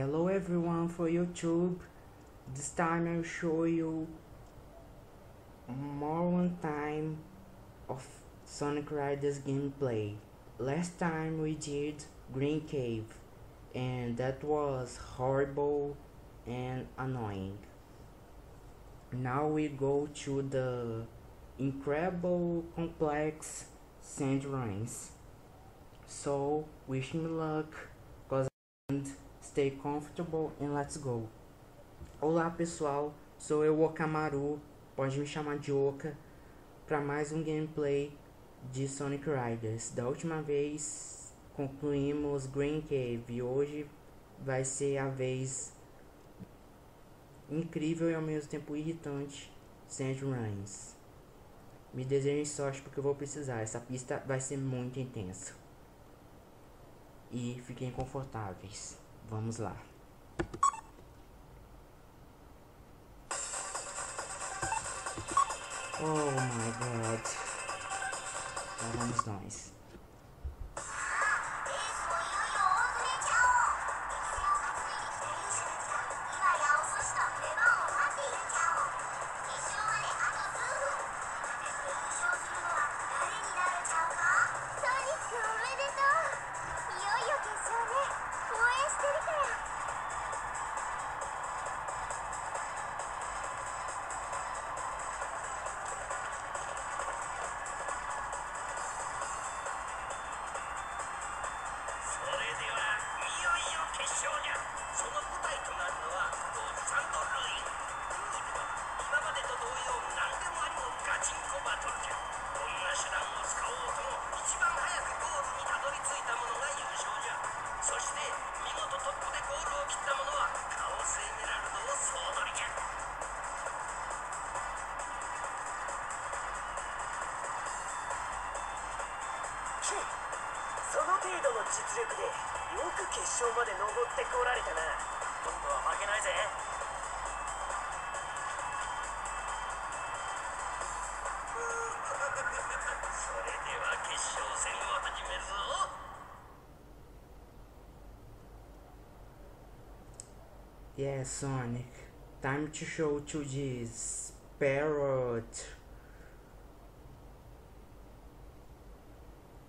Hello everyone for YouTube. This time I'll show you more one time of Sonic Riders gameplay. Last time we did Green Cave and that was horrible and annoying. Now we go to the incredible complex Sand Ruins. So wish me luck cause stay comfortable and let's go. Olá pessoal, sou eu Okamaru, pode me chamar de Oka, para mais um gameplay de Sonic Riders. Da última vez concluímos Green Cave e hoje vai ser a vez incrível e ao mesmo tempo irritante Sand Runs. Me desejem sorte porque eu vou precisar, essa pista vai ser muito intensa. E fiquem confortáveis. Vamos lá. Oh my god. Lá vamos nós. 実力でよく決勝まで登ってこられたな。今度は負けないぜ。それでは決勝戦を始めるぞ。イエーソニック Time to show to this parrot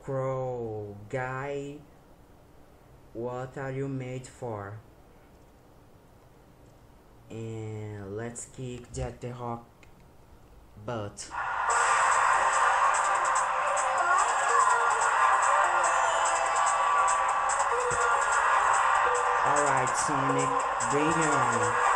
crow guy What are you made for? And let's kick Jet the Hawk butt. Alright, Sonic, bring it on.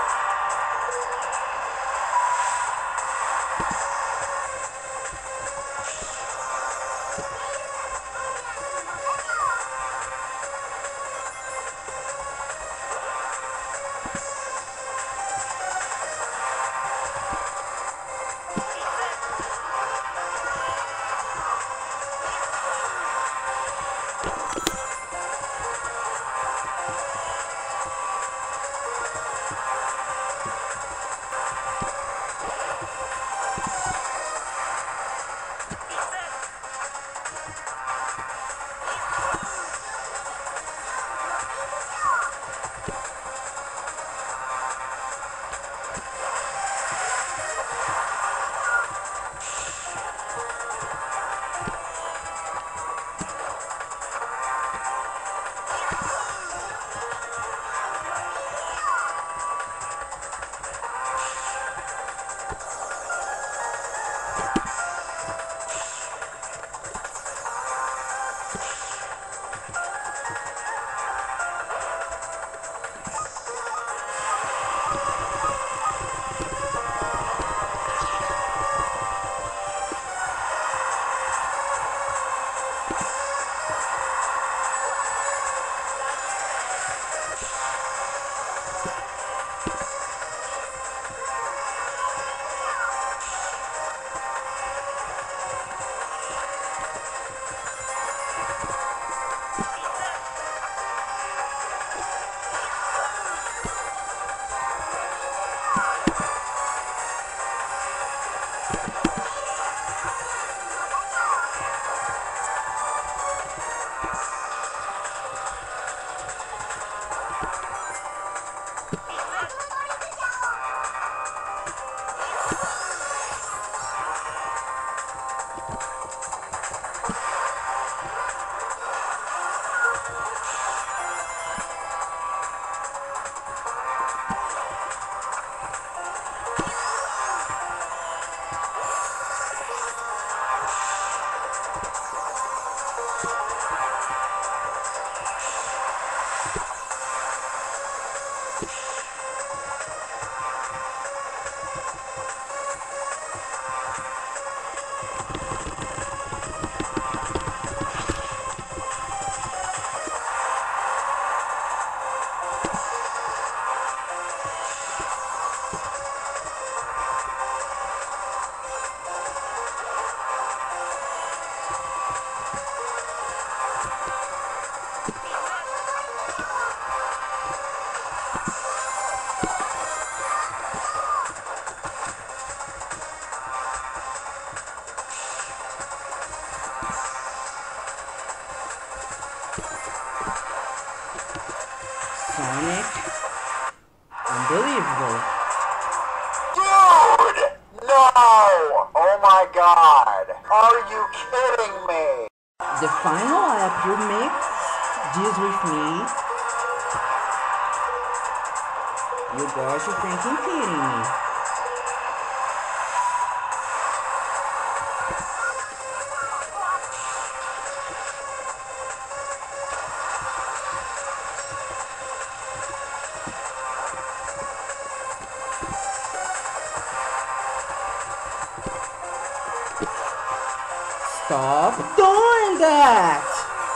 Stop doing that!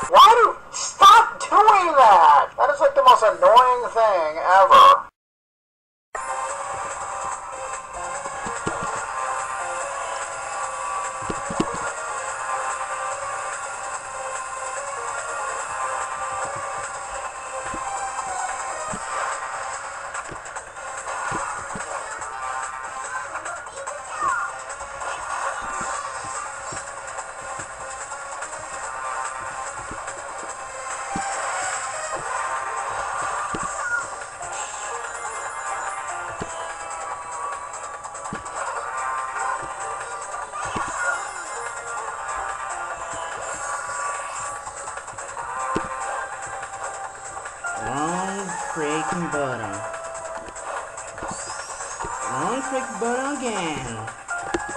Why do stop doing that? That is like the most annoying thing ever. Again.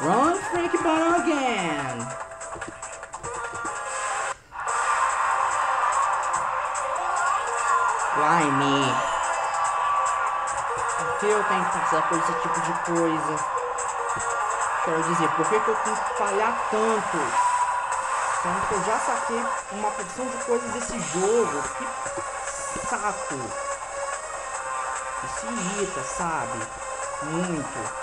Wrong freaking button again. Why me? Por que eu tenho que passar por esse tipo de coisa? Quero dizer, por que, que eu tenho que falhar tanto? Sendo que eu já saquei uma porção de coisas desse jogo. Que saco. Isso irrita, sabe? Muito.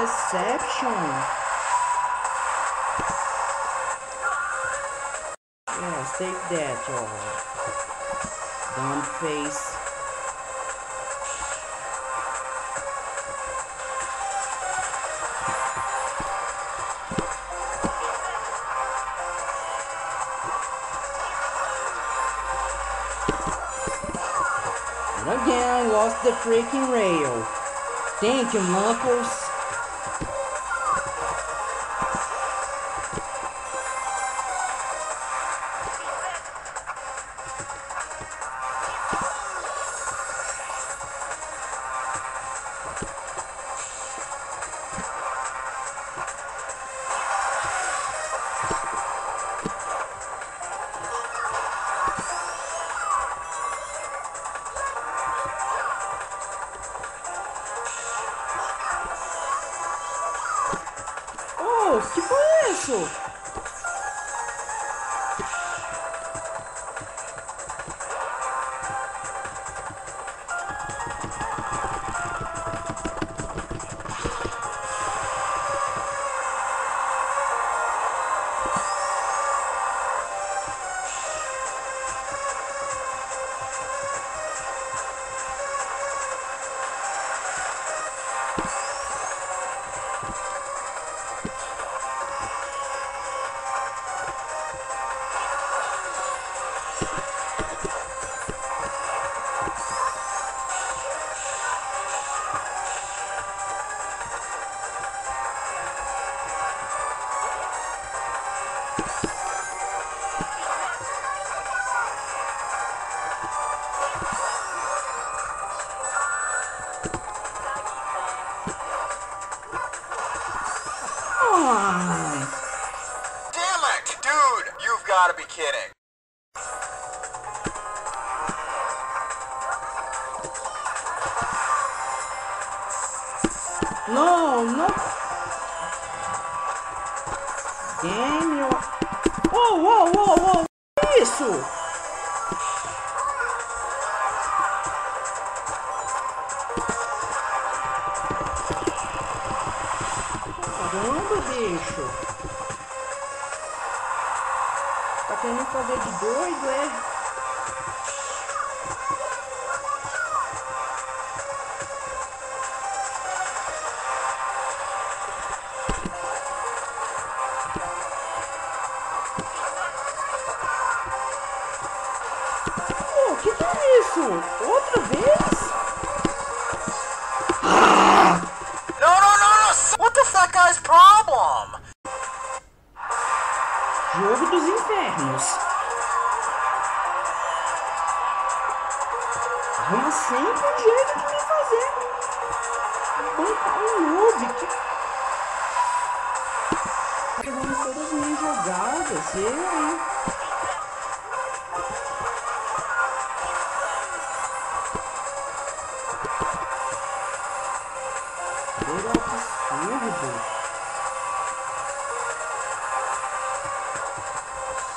Deception. Yes, take that, y'all. Dumb face. And again, I lost the freaking rail. Thank you, Knuckles. Isso? poder de doido, é? Né?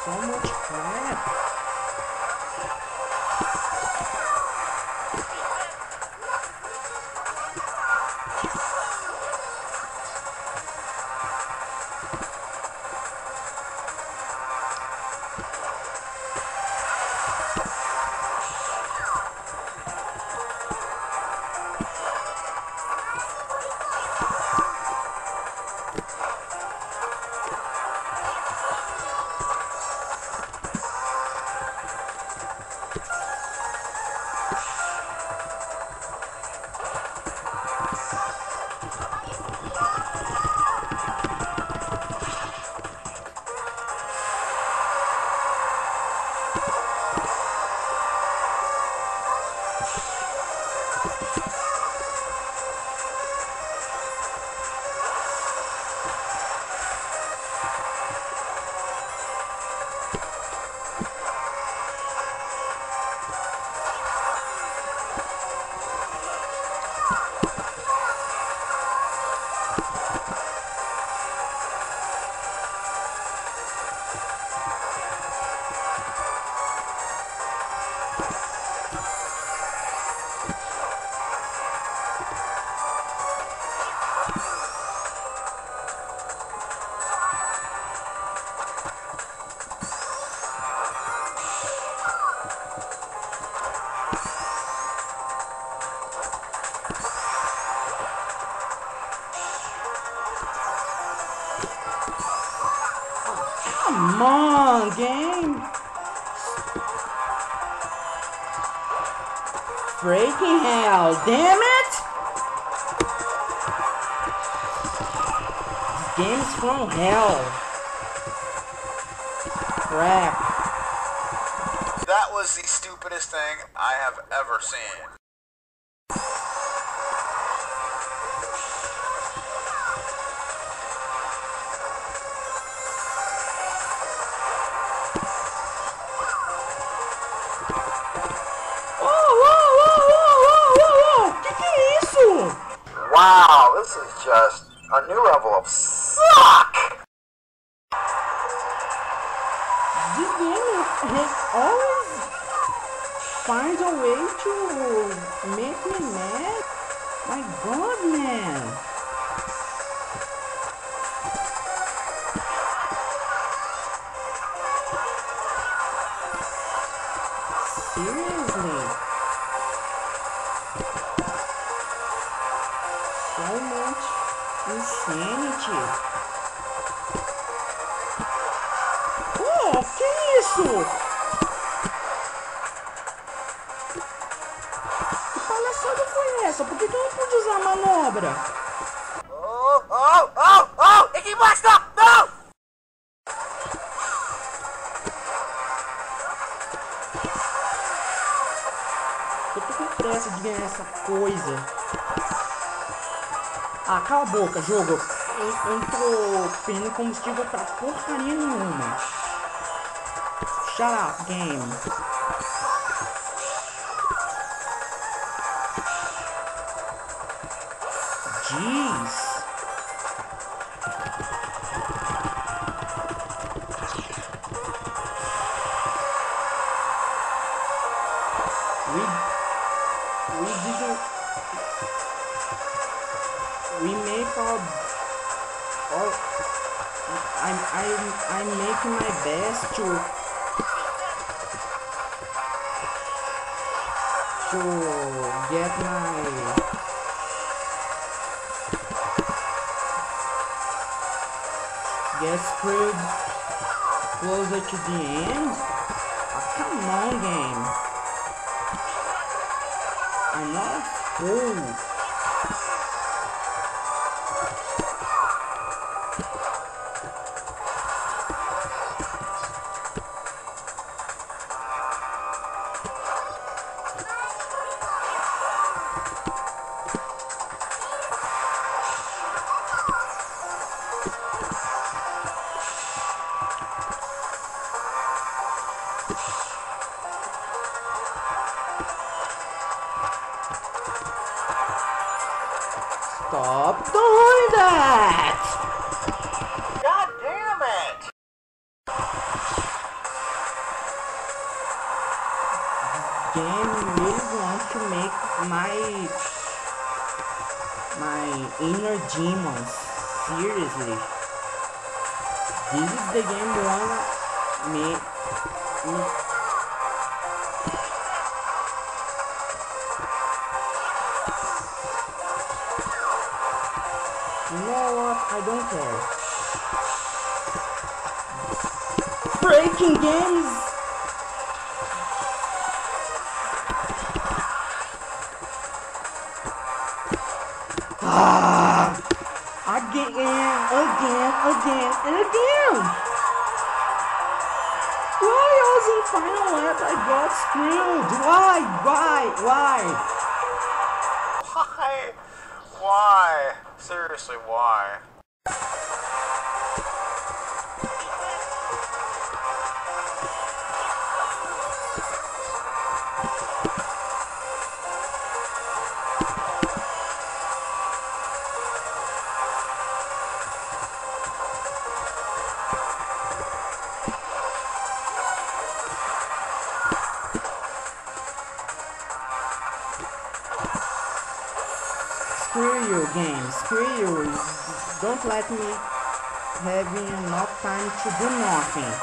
So much crap. Come on, game. Breaking hell, damn it! This game's from hell. Crap. That was the stupidest thing I have ever seen. New level of suck! This game ha- always finds a way to make me mad. My god, man. Cala a boca, jogo. Eu, eu não tô perdendo combustível pra porcaria nenhuma. Shut up, game. Oh, game. I'm not a fool. Seriously. This is the game wanna me You know what? I don't care. Breaking games! Again, and again! Why was in final lap I got screwed? Why? Why? Why? Why? Why? Seriously, why? Don't let me having enough time to do nothing.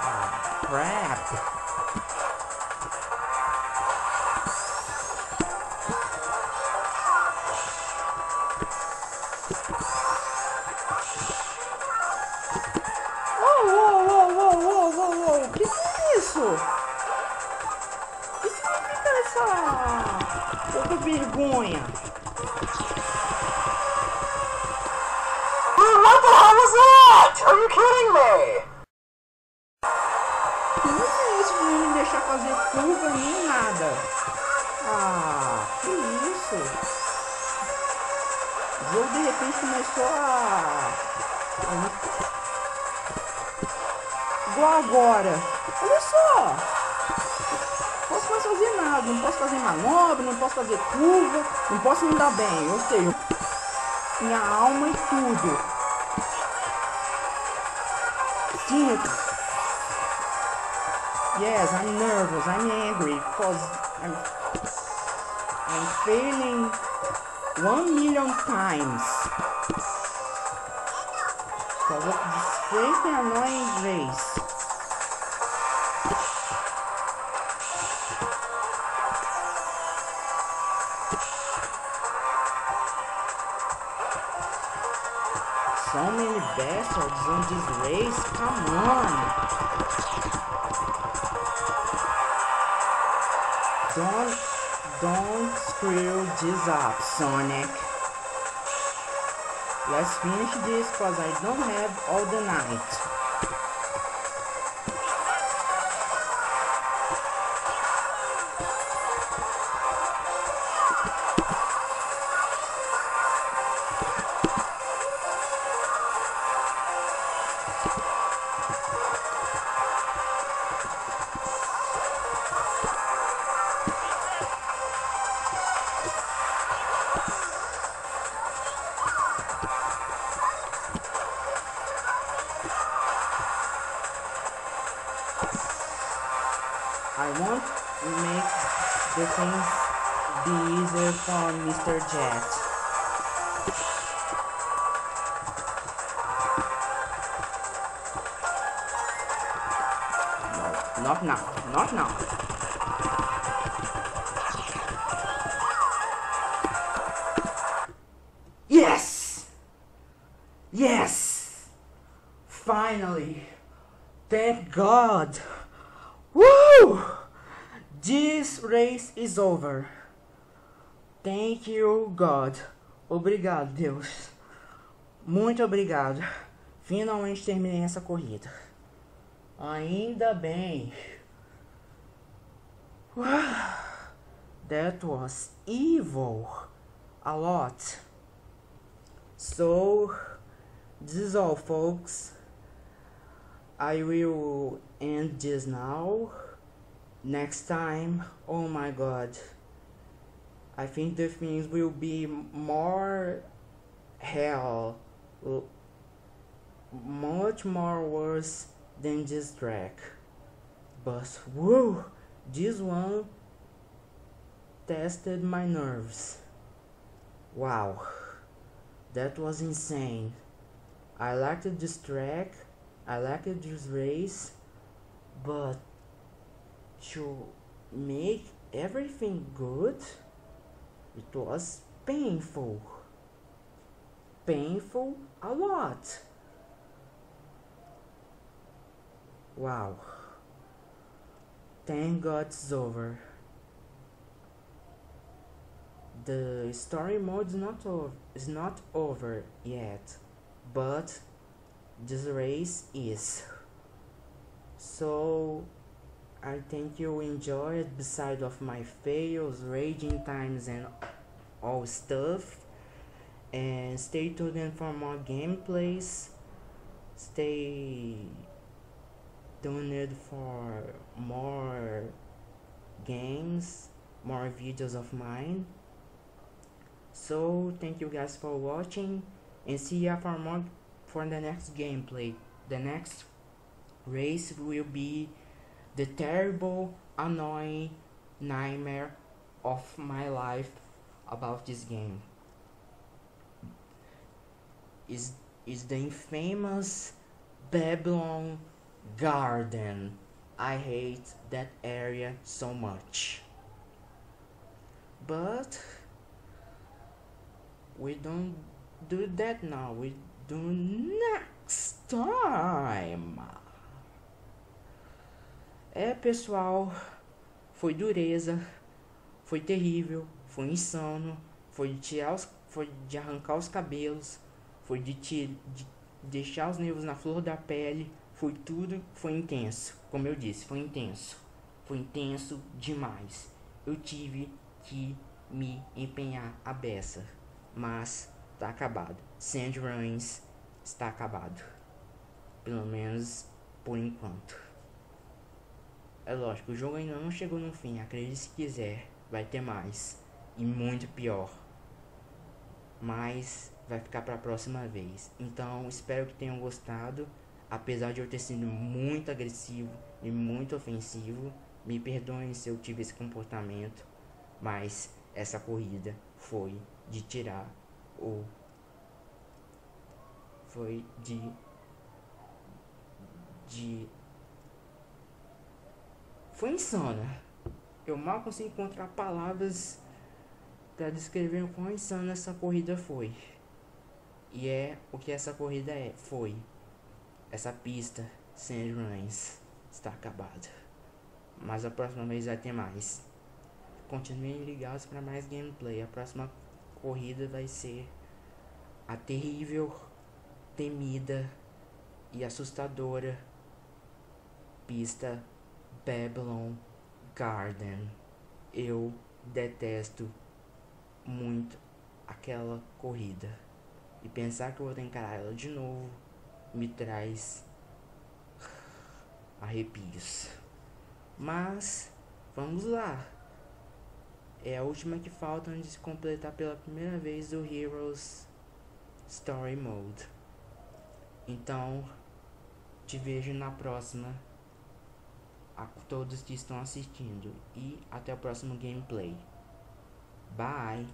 Ah, crap. Are you kidding me? Isso não me deixar fazer curva nem nada. Ah, que isso? O jogo de repente começou a. Igual agora. Olha só! Não posso mais fazer nada, não posso fazer manobra, não posso fazer curva, não posso me dar bem, ou seja, minha alma e tudo. Sinto. Yes, I'm nervous, I'm angry, because I'm, I'm failing one million times. Because of this freaking annoying race. Bastards on this come on! Don't, don't screw this up, Sonic. Let's finish this cause I don't have all the night. Make the things be easier for Mr. Jet. No, not now, not now. Over. Thank you, God. Obrigado, Deus. Muito obrigado. Finalmente terminei essa corrida. Ainda bem. That was evil. A lot. So, this is all, folks. I will end this now. Next time, oh my god. I think the things will be more hell. Much more worse than this track. But, whoa, this one tested my nerves. Wow, that was insane. I liked this track, I liked this race, but to make everything good, it was painful. Painful a lot. Wow. Thank God it's over. The story mode is not over, is not over yet, but this race is. So I think you enjoyed beside of my fails, raging times and all stuff. And stay tuned for more gameplays. Stay tuned for more games, more videos of mine. So thank you guys for watching and see ya for more for the next gameplay. The next race will be the terrible, annoying nightmare of my life about this game. Is is the infamous Babylon Garden. I hate that area so much. But we don't do that now. We do next time. É, pessoal, foi dureza, foi terrível, foi insano, foi de tirar os, foi de arrancar os cabelos, foi de, ti, de deixar os nervos na flor da pele, foi tudo, foi intenso. Como eu disse, foi intenso. Foi intenso demais. Eu tive que me empenhar a beça, mas tá acabado. Sand Ruins está acabado. Pelo menos por enquanto. É lógico, o jogo ainda não chegou no fim, acredite se quiser, vai ter mais. E muito pior. Mas vai ficar para a próxima vez. Então, espero que tenham gostado. Apesar de eu ter sido muito agressivo e muito ofensivo, me perdoem se eu tive esse comportamento, mas essa corrida foi de tirar o foi de de foi insana. Eu mal consigo encontrar palavras para descrever o quão insana essa corrida foi. E é o que essa corrida é, foi. Essa pista sem runs está acabada. Mas a próxima vez vai ter mais. Continuem ligados para mais gameplay. A próxima corrida vai ser a terrível, temida e assustadora pista Babylon Garden. Eu detesto muito aquela corrida. E pensar que eu vou ter que encarar ela de novo me traz arrepios. Mas vamos lá. É a última que falta antes de completar pela primeira vez o Heroes Story Mode. Então, te vejo na próxima. A todos que estão assistindo e até o próximo gameplay. Bye!